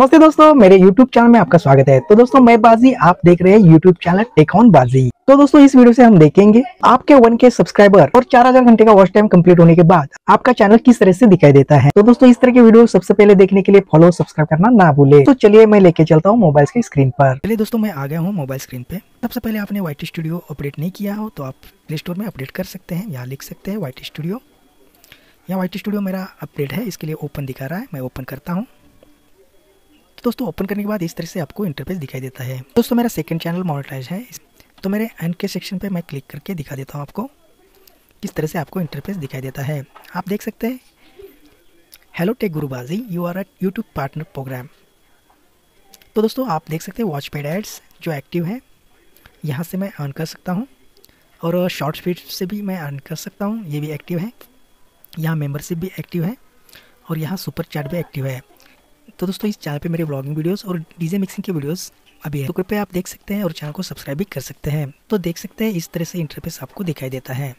नमस्ते दोस्तों, मेरे YouTube चैनल में आपका स्वागत है। तो दोस्तों, मैं बाजी, आप देख रहे हैं YouTube चैनल टेक ऑन बाजी। तो दोस्तों, इस वीडियो से हम देखेंगे आपके वन के सब्सक्राइबर और 4000 घंटे का वॉच टाइम कंप्लीट होने के बाद आपका चैनल किस तरह से दिखाई देता है। तो दोस्तों, इस तरह के वीडियो सबसे पहले देखने के लिए फॉलो सब्सक्राइब करना ना भूले। तो चलिए, मैं लेके चलता हूँ मोबाइल की स्क्रीन पर। चलिए दोस्तों, मैं आ गया हूँ मोबाइल स्क्रीन पे। सबसे पहले आपने वाइट स्टूडियो अपडेट नहीं किया हो तो आप प्ले स्टोर में अपडेट कर सकते हैं। यहाँ लिख सकते हैं वाइट स्टूडियो यहाँ वाइट स्टूडियो मेरा अपडेट है, इसके लिए ओपन दिखा रहा है, मैं ओपन करता हूँ। तो दोस्तों ओपन करने के बाद इस तरह से आपको इंटरफेस दिखाई देता है। दोस्तों, मेरा सेकंड चैनल मोनेटाइज है। तो मेरे एंड के सेक्शन पे मैं क्लिक करके दिखा देता हूँ आपको किस तरह से आपको इंटरफेस दिखाई देता है। आप देख सकते हैं hello tech गुरुबाजी you are a YouTube partner program तो दोस्तों, आप देख सकते हैं वॉच पेड एड्स जो एक्टिव है। यहाँ से मैं अर्न कर सकता हूँ और शॉर्ट स्पीड से भी मैं अर्न कर सकता हूँ, ये भी एक्टिव है। यहाँ मेंबरशिप भी एक्टिव है और यहाँ सुपर चैट भी एक्टिव है। तो दोस्तों, इस चैनल पे मेरे ब्लॉगिंग वीडियोस और डीजे मिक्सिंग के वीडियोस अभी है। तो कृपया आप देख सकते हैं और चैनल को सब्सक्राइब भी कर सकते हैं। तो देख सकते हैं, इस तरह से इंटरफेस आपको दिखाई देता है।